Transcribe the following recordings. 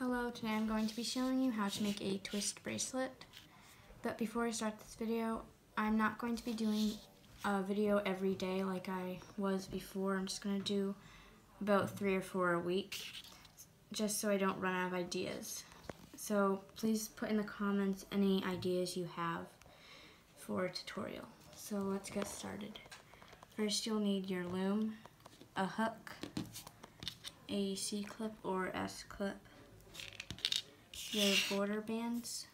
Hello, today I'm going to be showing you how to make a twist bracelet. But before I start this video, I'm not going to be doing a video every day like I was before. I'm just going to do about three or four a week, just so I don't run out of ideas. So please put in the comments any ideas you have for a tutorial. So let's get started. First you'll need your loom, a hook, a C-clip or S-clip, your border bands,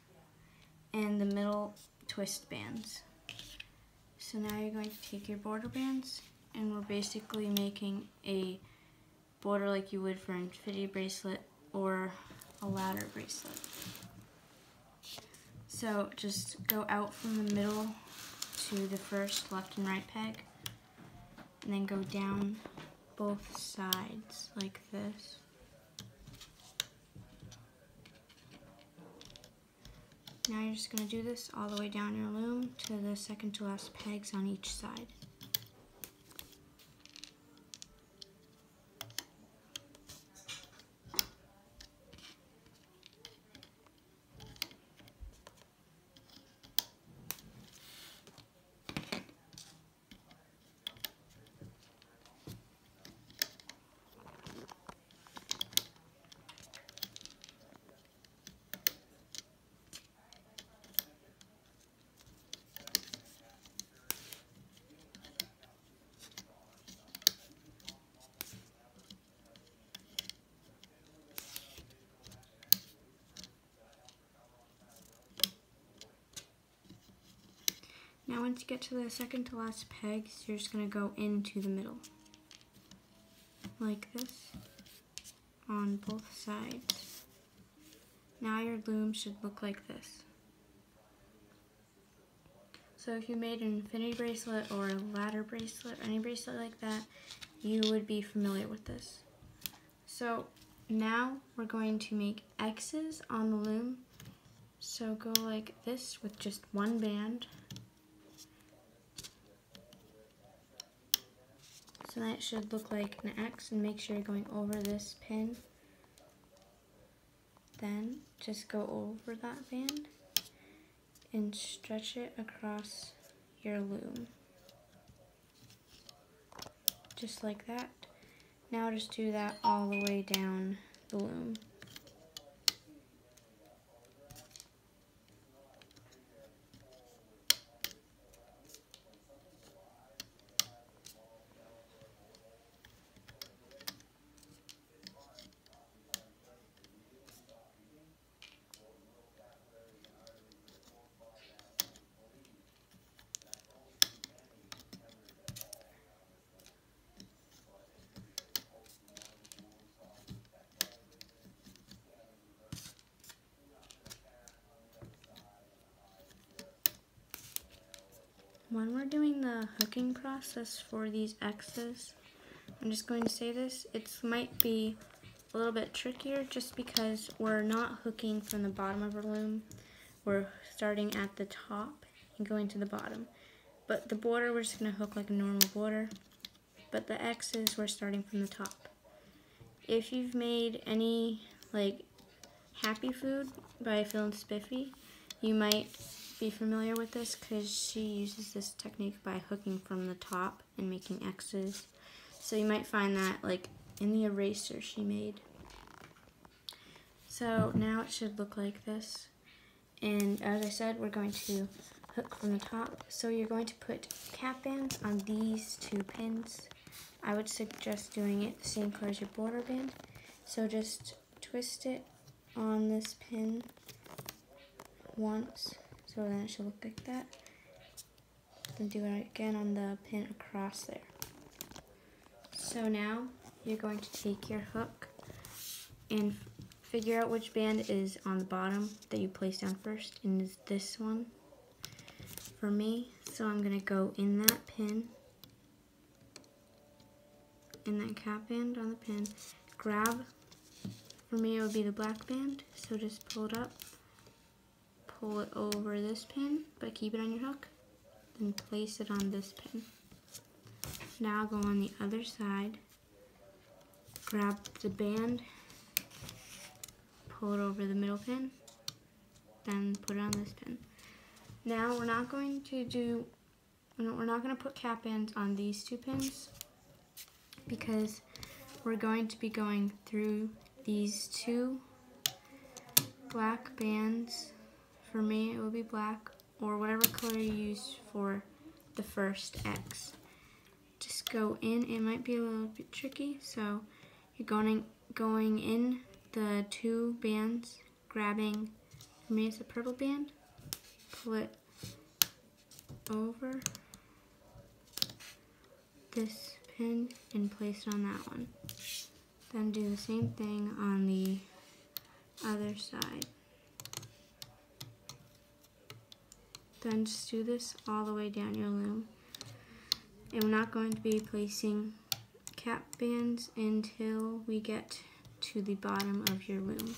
and the middle twist bands. So now you're going to take your border bands and we're basically making a border like you would for an infinity bracelet or a ladder bracelet. So just go out from the middle to the first left and right peg and then go down both sides like this. Now you're just going to do this all the way down your loom to the second to last pegs on each side. Once you get to the second to last pegs, you're just going to go into the middle. Like this. On both sides. Now your loom should look like this. So if you made an infinity bracelet or a ladder bracelet, or any bracelet like that, you would be familiar with this. So now we're going to make X's on the loom. So go like this with just one band. So that should look like an X and make sure you're going over this pin. Then just go over that band and stretch it across your loom. Just like that. Now just do that all the way down the loom. When we're doing the hooking process for these X's, I'm just going to say this, it might be a little bit trickier just because we're not hooking from the bottom of our loom. We're starting at the top and going to the bottom. But the border, we're just going to hook like a normal border. But the X's, we're starting from the top. If you've made any like happy food by and Spiffy, you might be familiar with this because she uses this technique by hooking from the top and making X's. So you might find that like in the eraser she made. So now it should look like this. And as I said, we're going to hook from the top. So you're going to put cap bands on these two pins. I would suggest doing it the same color as your border band. So just twist it on this pin once so then it should look like that. Then do it again on the pin across there. So now you're going to take your hook and figure out which band is on the bottom that you place down first and is this one for me. So I'm going to go in that pin, in that cap band on the pin, grab, for me it would be the black band, so just pull it up pull it over this pin, but keep it on your hook. Then place it on this pin. Now go on the other side, grab the band, pull it over the middle pin, then put it on this pin. Now we're not going to do, we're not going to put cap bands on these two pins because we're going to be going through these two black bands. For me, it will be black or whatever color you use for the first X. Just go in, it might be a little bit tricky, so you're going, going in the two bands, grabbing, for me it's a purple band, pull it over this pin and place it on that one. Then do the same thing on the other side. Then just do this all the way down your loom. And we're not going to be placing cap bands until we get to the bottom of your loom.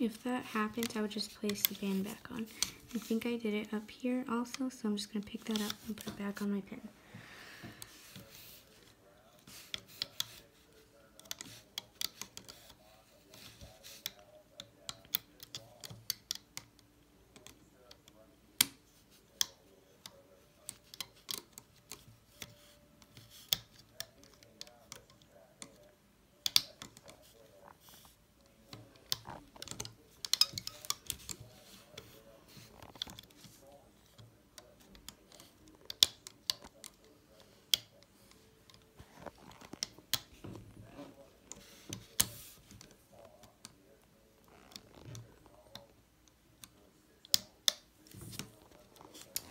If that happens, I would just place the band back on. I think I did it up here also, so I'm just going to pick that up and put it back on my pin.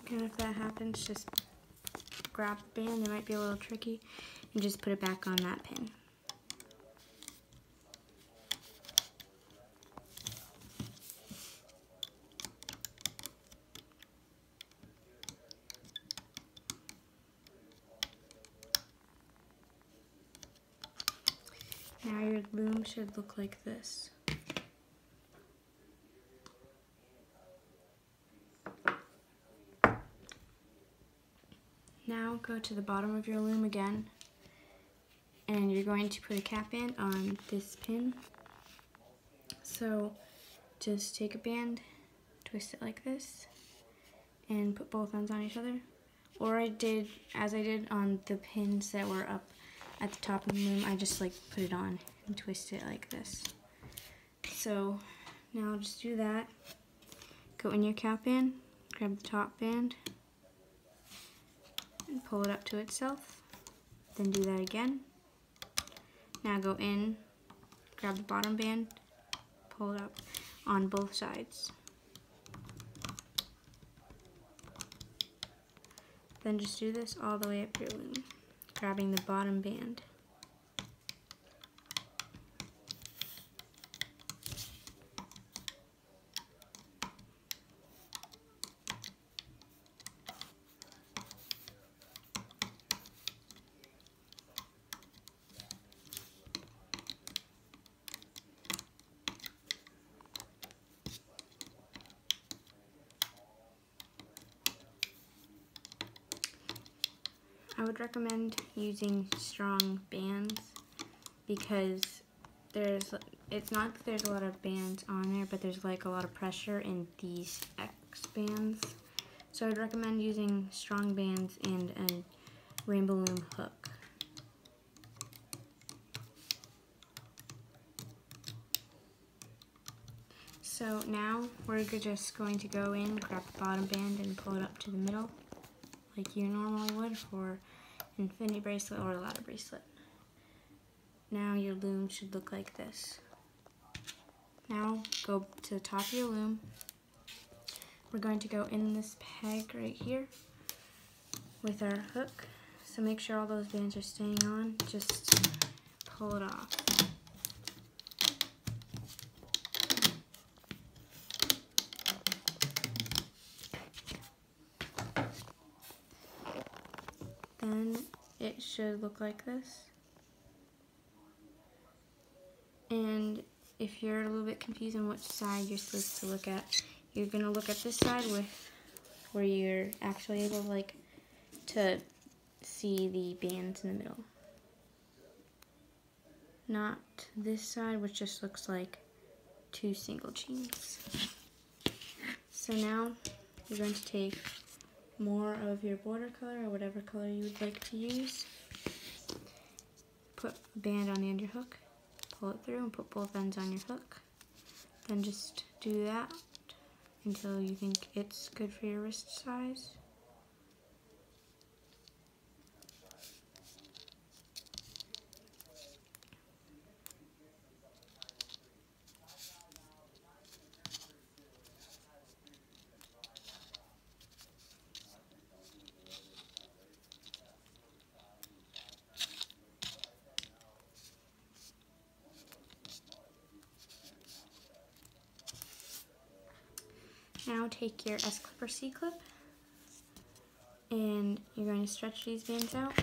And if that happens, just grab the band, it might be a little tricky, and just put it back on that pin. Now your loom should look like this. Now go to the bottom of your loom again and you're going to put a cap band on this pin. So just take a band, twist it like this, and put both ends on each other. Or I did, as I did on the pins that were up at the top of the loom, I just like put it on and twist it like this. So now just do that. Go in your cap band, grab the top band, and pull it up to itself. Then do that again. Now go in, grab the bottom band, pull it up on both sides. Then just do this all the way up your loom, grabbing the bottom band. I would recommend using strong bands because there's it's not that there's a lot of bands on there but there's like a lot of pressure in these X bands. So I'd recommend using strong bands and a rainbow loom hook. So now we're just going to go in grab the bottom band and pull it up to the middle like you normally would for infinity bracelet or a ladder bracelet. Now your loom should look like this. Now go to the top of your loom. We're going to go in this peg right here with our hook. So make sure all those bands are staying on. Just pull it off. Then it should look like this. And if you're a little bit confused on which side you're supposed to look at, you're gonna look at this side with where you're actually able like to see the bands in the middle. Not this side, which just looks like two single chains. So now you're going to take more of your border color or whatever color you would like to use. Put a band on the underhook, pull it through and put both ends on your hook. Then just do that until you think it's good for your wrist size. Take your S-clip or C-clip and you're going to stretch these bands out.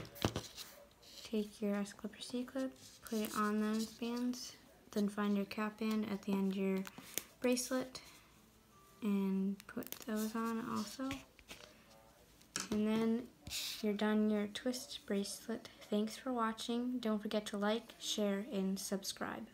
Take your S-clip or C-clip, put it on those bands, then find your cap band at the end of your bracelet and put those on also. And then you're done your twist bracelet. Thanks for watching. Don't forget to like, share, and subscribe.